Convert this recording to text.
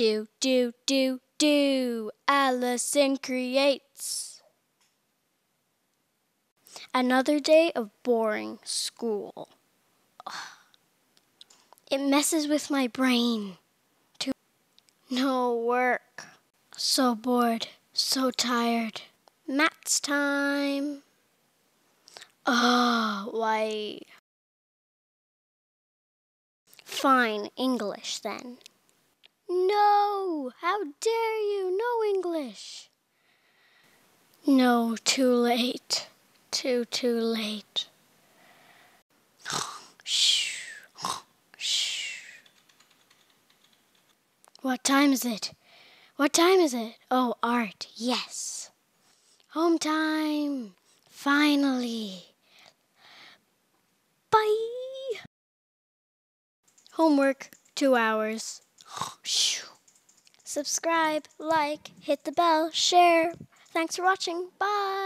Do, do, do, do. Alison creates. Another day of boring school. Ugh. It messes with my brain. Too no work. So bored, so tired. Maths time. Oh, why? Fine, English then. No! How dare you? No English! No, too late. Too, too late. What time is it? What time is it? Oh, art, yes. Home time. Finally. Bye. Homework, two hours. Subscribe, like, hit the bell, share. Thanks for watching. Bye.